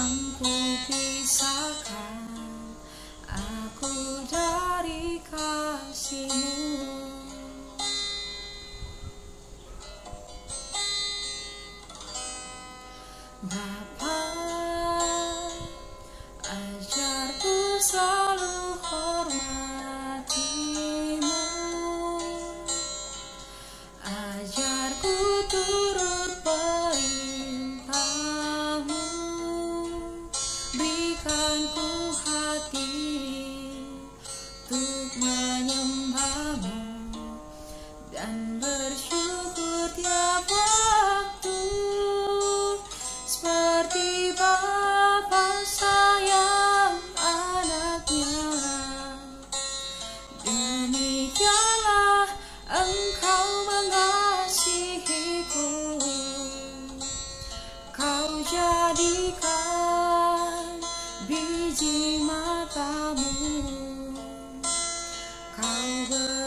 mampu pisahkan aku dari kasihmu over.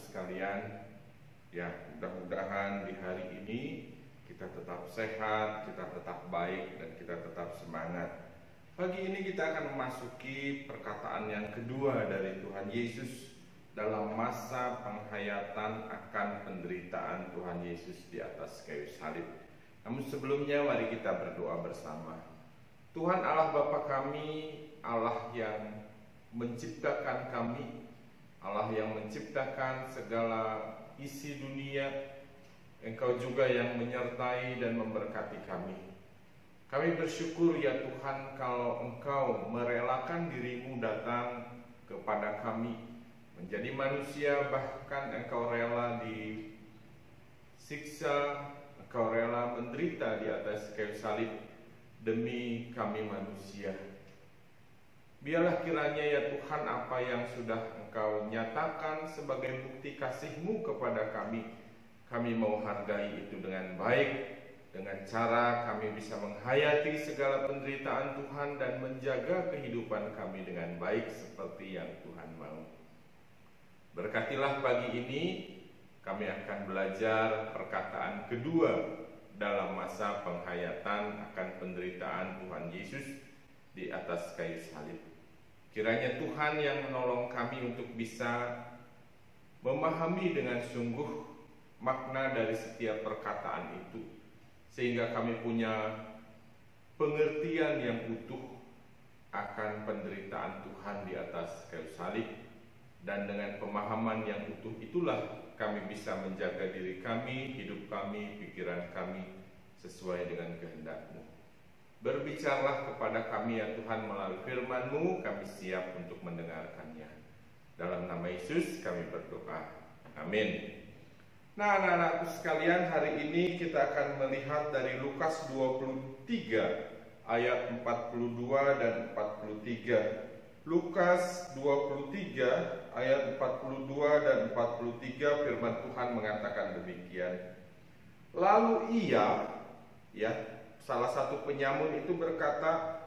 Sekalian. Ya, mudah-mudahan di hari ini kita tetap sehat, kita tetap baik, dan kita tetap semangat. Pagi ini kita akan memasuki perkataan yang kedua dari Tuhan Yesus dalam masa penghayatan akan penderitaan Tuhan Yesus di atas kayu salib. Namun sebelumnya mari kita berdoa bersama. Tuhan Allah Bapa kami, Allah yang menciptakan kami, Allah yang menciptakan segala isi dunia, Engkau juga yang menyertai dan memberkati kami. Kami bersyukur ya Tuhan kalau Engkau merelakan dirimu datang kepada kami menjadi manusia bahkan Engkau rela disiksa, Engkau rela menderita di atas kayu salib demi kami manusia. Biarlah kiranya ya Tuhan apa yang sudah Engkau nyatakan sebagai bukti kasih-Mu kepada kami, kami mau hargai itu dengan baik, dengan cara kami bisa menghayati segala penderitaan Tuhan dan menjaga kehidupan kami dengan baik seperti yang Tuhan mau. Berkatilah pagi ini kami akan belajar perkataan kedua dalam masa penghayatan akan penderitaan Tuhan Yesus di atas kayu salib. Kiranya Tuhan yang menolong kami untuk bisa memahami dengan sungguh makna dari setiap perkataan itu, sehingga kami punya pengertian yang utuh akan penderitaan Tuhan di atas kayu salib, dan dengan pemahaman yang utuh itulah kami bisa menjaga diri kami, hidup kami, pikiran kami sesuai dengan kehendak-Mu. Berbicaralah kepada kami ya Tuhan melalui firman-Mu, kami siap untuk mendengarkannya. Dalam nama Yesus kami berdoa. Amin. Nah anak-anakku sekalian hari ini kita akan melihat dari Lukas 23 ayat 42 dan 43. Lukas 23 ayat 42 dan 43 firman Tuhan mengatakan demikian. Lalu ia ya salah satu penyamun itu berkata,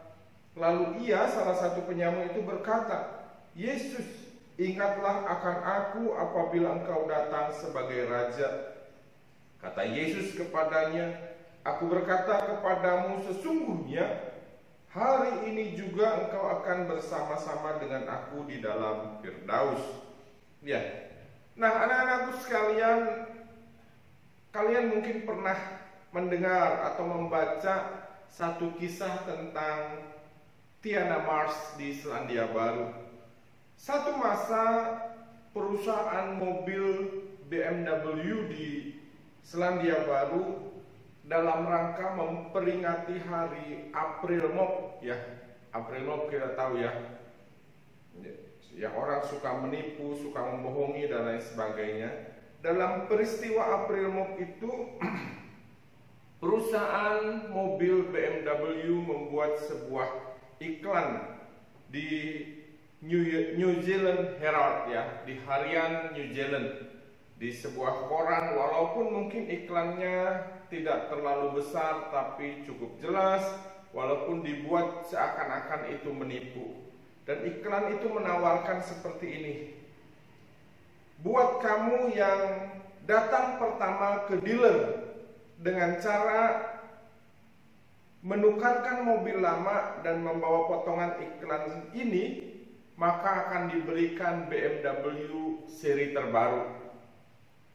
lalu ia salah satu penyamun itu berkata, Yesus, ingatlah akan aku apabila engkau datang sebagai raja. Kata Yesus kepadanya, Aku berkata kepadamu sesungguhnya hari ini juga engkau akan bersama-sama dengan aku di dalam Firdaus. Ya. Nah, anak-anakku sekalian, kalian mungkin pernah mendengar atau membaca satu kisah tentang Tiana Mars di Selandia Baru. Satu masa perusahaan mobil BMW di Selandia Baru dalam rangka memperingati hari April Mop ya. April Mop kita tahu ya. Yang orang suka menipu, suka membohongi dan lain sebagainya. Dalam peristiwa April Mop itu perusahaan mobil BMW membuat sebuah iklan di New Zealand Herald ya di harian New Zealand. Di sebuah koran walaupun mungkin iklannya tidak terlalu besar tapi cukup jelas walaupun dibuat seakan-akan itu menipu. Dan iklan itu menawarkan seperti ini. Buat kamu yang datang pertama ke dealer dengan cara menukarkan mobil lama dan membawa potongan iklan ini, maka akan diberikan BMW seri terbaru.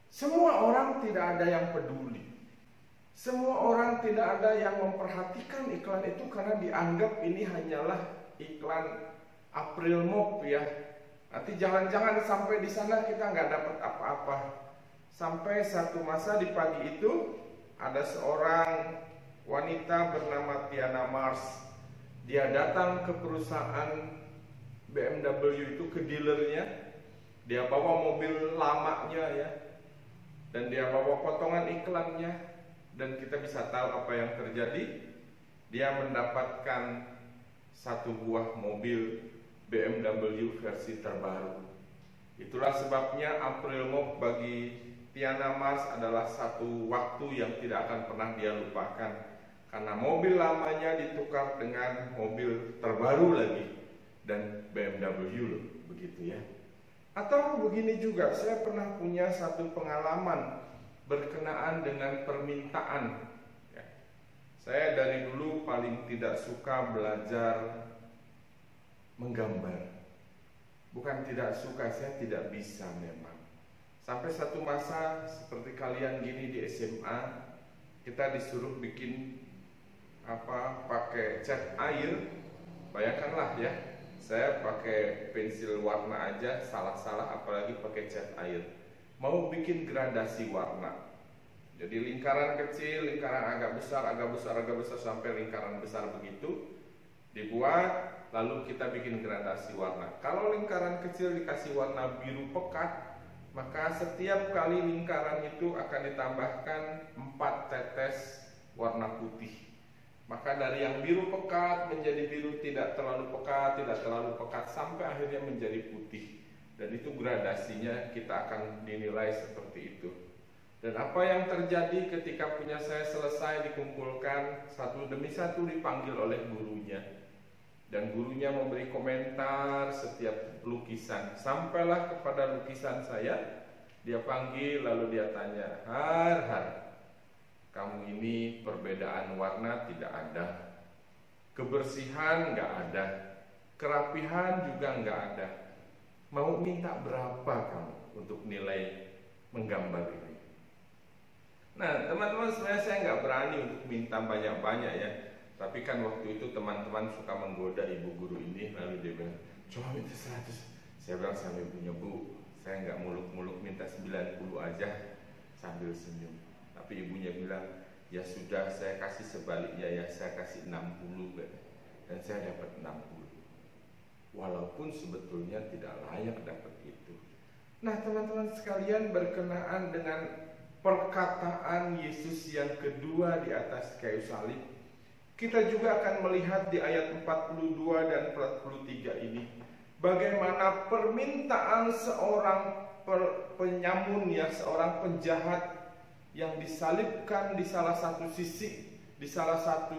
Semua orang tidak ada yang peduli. Semua orang tidak ada yang memperhatikan iklan itu karena dianggap ini hanyalah iklan April Mop ya. Nanti jangan-jangan sampai di sana kita nggak dapat apa-apa. Sampai satu masa di pagi itu ada seorang wanita bernama Tiana Mars. Dia datang ke perusahaan BMW itu ke dealernya. Dia bawa mobil lamanya ya. Dan dia bawa potongan iklannya dan kita bisa tahu apa yang terjadi. Dia mendapatkan satu buah mobil BMW versi terbaru. Itulah sebabnya April Mop bagi Tiana Mars adalah satu waktu yang tidak akan pernah dia lupakan karena mobil lamanya ditukar dengan mobil terbaru lagi dan BMW loh, begitu ya. Atau begini juga, saya pernah punya satu pengalaman berkenaan dengan permintaan. Ya. Saya dari dulu paling tidak suka belajar menggambar. Bukan tidak suka, saya tidak bisa memang. Sampai satu masa seperti kalian gini di SMA, kita disuruh bikin apa pakai cat air. Bayangkanlah ya saya pakai pensil warna aja salah-salah apalagi pakai cat air. Mau bikin gradasi warna. Jadi lingkaran kecil lingkaran agak besar agak besar agak besar sampai lingkaran besar begitu dibuat lalu kita bikin gradasi warna. Kalau lingkaran kecil dikasih warna biru pekat maka setiap kali lingkaran itu akan ditambahkan 4 tetes warna putih maka dari yang biru pekat menjadi biru tidak terlalu pekat, tidak terlalu pekat sampai akhirnya menjadi putih. Dan itu gradasinya kita akan dinilai seperti itu. Dan apa yang terjadi ketika punya saya selesai dikumpulkan satu demi satu dipanggil oleh gurunya. Dan gurunya memberi komentar setiap lukisan. Sampailah kepada lukisan saya, dia panggil lalu dia tanya, "Har, har, kamu ini perbedaan warna tidak ada, kebersihan nggak ada, kerapihan juga nggak ada. Mau minta berapa kamu untuk nilai menggambar ini? Nah, teman-teman sebenarnya saya nggak berani untuk minta banyak-banyak ya. Tapi kan waktu itu teman-teman suka menggoda ibu guru ini lalu dia bilang, coba minta 100. Saya bilang sama ibunya, Bu, saya nggak muluk-muluk minta 90 aja sambil senyum. Tapi ibunya bilang, ya sudah saya kasih sebaliknya ya saya kasih 60 dan saya dapat 60. Walaupun sebetulnya tidak layak dapat itu. Nah teman-teman sekalian berkenaan dengan perkataan Yesus yang kedua di atas kayu salib kita juga akan melihat di ayat 42 dan 43 ini bagaimana permintaan seorang penyamun ya seorang penjahat yang disalibkan di salah satu sisi, di salah satu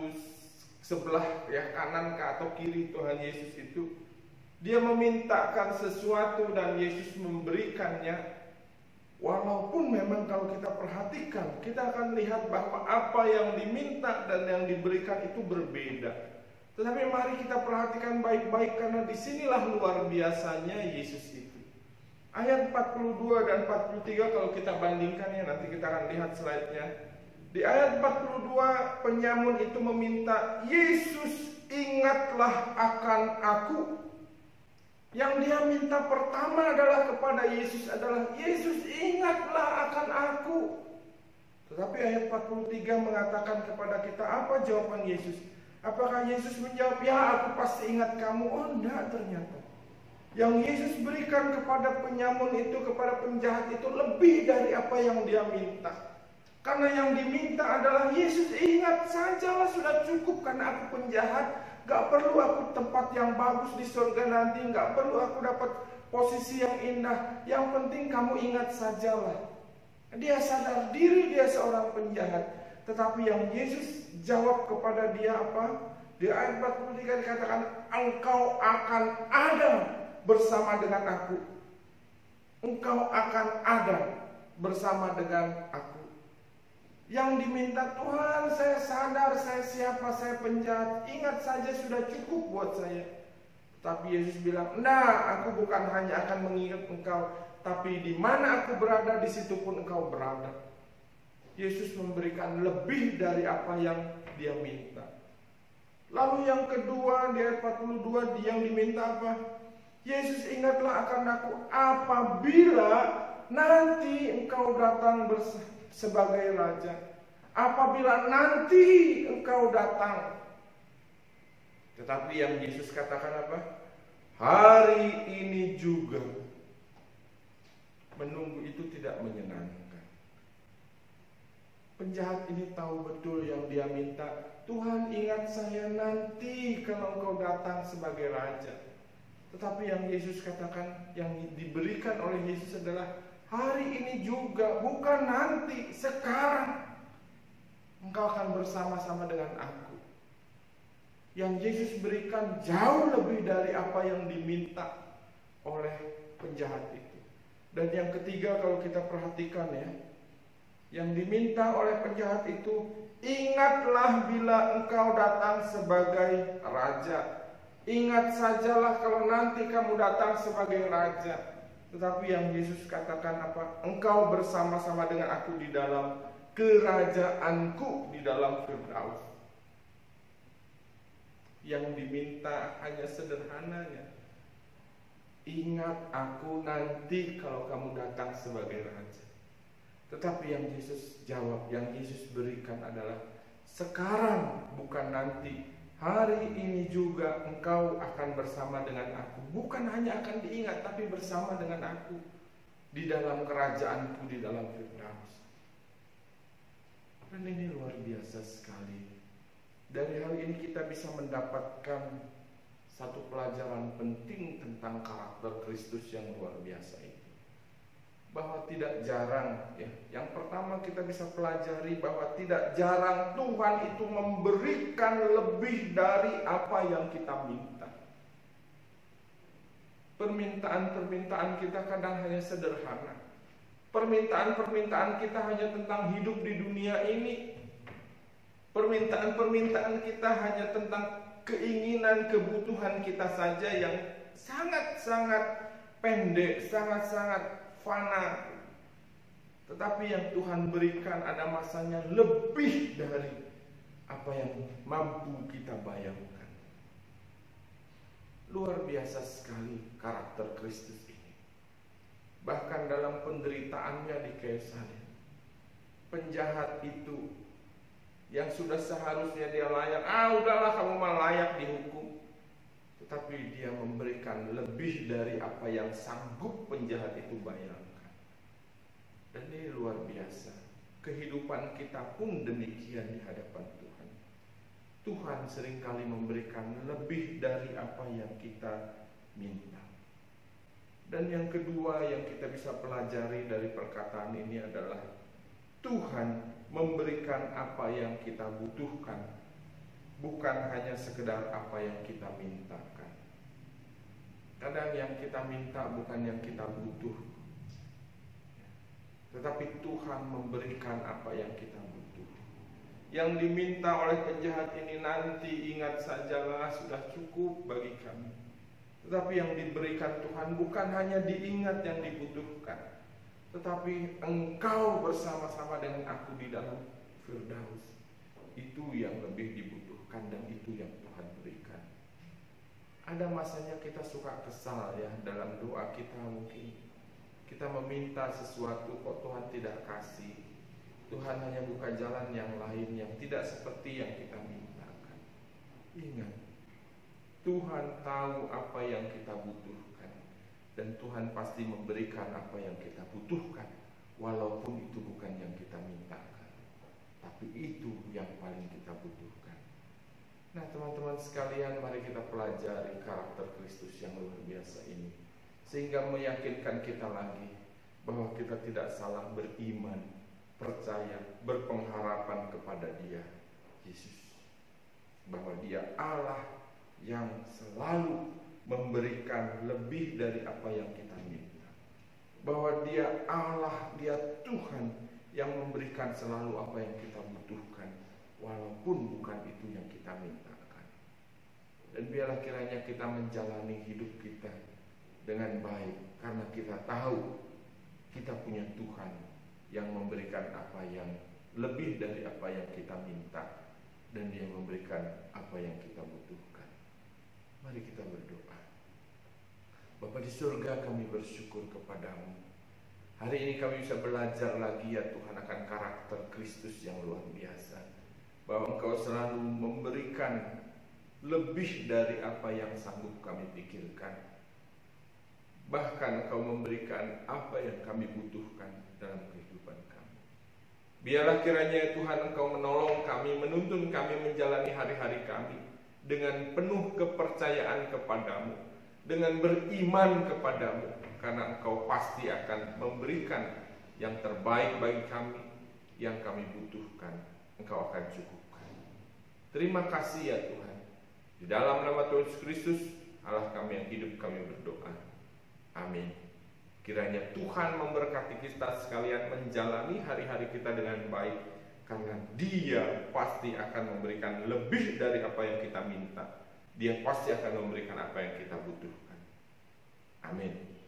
sebelah ya kanan ke atau kiri Tuhan Yesus itu. Dia memintakan sesuatu dan Yesus memberikannya Walaupun memang kalau kita perhatikan, kita akan lihat bahwa apa yang diminta dan yang diberikan itu berbeda. Tetapi mari kita perhatikan baik-baik karena di sinilah luar biasanya Yesus itu. Ayat 42 dan 43 kalau kita bandingkan ya nanti kita akan lihat slide-nya. Di ayat 42 penyamun itu meminta Yesus ingatlah akan aku yang dia minta pertama adalah kepada Yesus adalah Yesus ingatlah akan aku. Tetapi ayat 43 mengatakan kepada kita apa jawaban Yesus? Apakah Yesus menjawab, ya aku pasti ingat kamu? Oh enggak ternyata. Yang Yesus berikan kepada penyamun itu, kepada penjahat itu lebih dari apa yang dia minta. Karena yang diminta adalah Yesus ingat sajalah sudah cukup karena aku penjahat Gak perlu aku tempat yang bagus di surga nanti, gak perlu aku dapat posisi yang indah. Yang penting kamu ingat sajalah. Dia sadar diri dia seorang penjahat. Tetapi yang Yesus jawab kepada dia apa? Di ayat 43 dikatakan, engkau akan ada bersama dengan aku. Engkau akan ada bersama dengan aku. Yang diminta Tuhan, saya sadar saya siapa, saya penjahat. Ingat saja sudah cukup buat saya. Tapi Yesus bilang, nah aku bukan hanya akan mengingat engkau, tapi di mana aku berada, di situ pun engkau berada. Yesus memberikan lebih dari apa yang dia minta. Lalu yang kedua di ayat 42 yang diminta apa? Yesus ingatlah akan aku apabila nanti engkau datang bersama sebagai raja. Apabila nanti engkau datang. Tetapi yang Yesus katakan apa? Hari ini juga menunggu itu tidak menyenangkan. Penjahat ini tahu betul yang dia minta. Tuhan ingat saya nanti kalau engkau datang sebagai raja. Tetapi yang Yesus katakan, yang diberikan oleh Yesus adalah Hari ini juga, bukan nanti, sekarang. Engkau akan bersama-sama dengan aku. Yang Yesus berikan jauh lebih dari apa yang diminta oleh penjahat itu. Dan yang ketiga kalau kita perhatikan ya, yang diminta oleh penjahat itu, ingatlah bila engkau datang sebagai raja. Ingat sajalah kalau nanti kamu datang sebagai raja. Tetapi yang Yesus katakan apa? Engkau bersama-sama dengan aku di dalam kerajaanku di dalam Firdaus. Yang diminta hanya sederhananya. Ingat aku nanti kalau kamu datang sebagai raja. Tetapi yang Yesus jawab, yang Yesus berikan adalah sekarang bukan nanti Hari ini juga engkau akan bersama dengan aku. Bukan hanya akan diingat, tapi bersama dengan aku. Di dalam kerajaanku, di dalam Firdaus. Dan ini luar biasa sekali. Dari hal ini kita bisa mendapatkan satu pelajaran penting tentang karakter Kristus yang luar biasa ini bahwa tidak jarang ya. Yang pertama kita bisa pelajari bahwa tidak jarang Tuhan itu memberikan lebih dari apa yang kita minta. Permintaan-permintaan kita kadang hanya sederhana. Permintaan-permintaan kita hanya tentang hidup di dunia ini. Permintaan-permintaan kita hanya tentang keinginan, kebutuhan kita saja yang sangat-sangat pendek, sangat-sangat fana. Tetapi yang Tuhan berikan ada masanya lebih dari apa yang mampu kita bayangkan. Luar biasa sekali karakter Kristus ini. Bahkan dalam penderitaannya di Kaisaria, penjahat itu yang sudah seharusnya dia layak, ah udahlah kamu mah layak dihukum. Tetapi dia memberikan lebih dari apa yang sanggup penjahat itu bayar. Dan ini luar biasa. Kehidupan kita pun demikian di hadapan Tuhan. Tuhan sering kali memberikan lebih dari apa yang kita minta. Dan yang kedua yang kita bisa pelajari dari perkataan ini adalah Tuhan memberikan apa yang kita butuhkan, bukan hanya sekedar apa yang kita mintakan. Kadang yang kita minta bukan yang kita butuh, tetapi Tuhan memberikan apa yang kita butuh. Yang diminta oleh penjahat ini nanti ingat sajalah sudah cukup bagi kami. Tetapi yang diberikan Tuhan bukan hanya diingat yang dibutuhkan, tetapi engkau bersama-sama dengan aku di dalam Firdaus. Itu yang lebih dibutuhkan dan itu yang Tuhan berikan. Ada masanya kita suka kesal ya dalam doa kita mungkin kita meminta sesuatu kok Tuhan tidak kasih. Tuhan hanya buka jalan yang lain yang tidak seperti yang kita mintakan. Ingat, Tuhan tahu apa yang kita butuhkan dan Tuhan pasti memberikan apa yang kita butuhkan walaupun itu bukan yang kita mintakan. Tapi itu yang paling kita butuhkan. Nah, teman-teman sekalian, mari kita pelajari karakter Kristus yang luar biasa ini sehingga meyakinkan kita lagi bahwa kita tidak salah beriman, percaya, berpengharapan kepada Dia, Yesus. Bahwa Dia Allah yang selalu memberikan lebih dari apa yang kita minta. Bahwa Dia Allah, Dia Tuhan yang memberikan selalu apa yang kita butuhkan, walaupun bukan itu yang kita mintakan. Dan biarlah kiranya kita menjalani hidup kita dengan baik karena kita tahu kita punya Tuhan yang memberikan apa yang lebih dari apa yang kita minta dan dia memberikan apa yang kita butuhkan. Mari kita berdoa. Bapa di surga kami bersyukur kepadamu. Hari ini kami bisa belajar lagi ya Tuhan akan karakter Kristus yang luar biasa. Bahwa Engkau selalu memberikan lebih dari apa yang sanggup kami pikirkan Bahkan Engkau memberikan apa yang kami butuhkan dalam kehidupan kami. Biarlah kiranya Tuhan Engkau menolong kami, menuntun kami menjalani hari-hari kami dengan penuh kepercayaan kepadamu, dengan beriman kepadamu, karena Engkau pasti akan memberikan yang terbaik bagi kami, yang kami butuhkan, Engkau akan cukupkan. Terima kasih ya Tuhan. Di dalam nama Tuhan Yesus Kristus, Allah kami yang hidup kami berdoa. Amin. Kiranya Tuhan memberkati kita sekalian menjalani hari-hari kita dengan baik karena Dia pasti akan memberikan lebih dari apa yang kita minta. Dia pasti akan memberikan apa yang kita butuhkan. Amin.